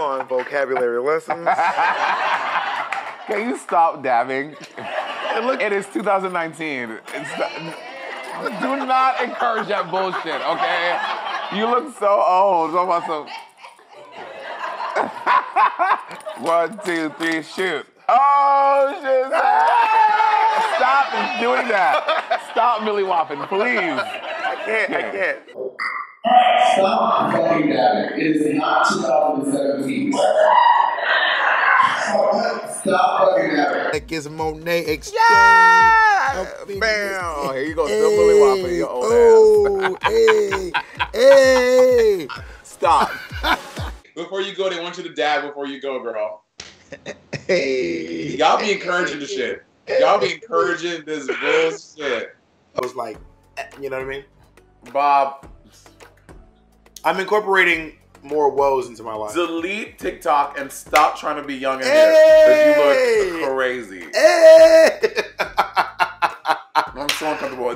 on, vocabulary lessons. Can you stop dabbing? it is 2019. It's not, do not encourage that bullshit, okay? You look so old. So about some. One, two, three, shoot. Oh shit! Stop doing that. Stop Milly Wopping, please. I can't. I can't. Stop fucking dabbing. It is not 2017. Stop fucking dabbing. Like it's Monet X Change. Yeah! Bam! Here you go, still Milly Wopping, your old oh, hey, hey. Stop. Before you go, they want you to dab before you go, girl. Hey. Y'all be encouraging the shit. Y'all be encouraging this bullshit. I was like, eh, you know what I mean? Bob, I'm incorporating more woes into my life. Delete TikTok and stop trying to be young and hey! hip. You look crazy. Hey! I'm so uncomfortable.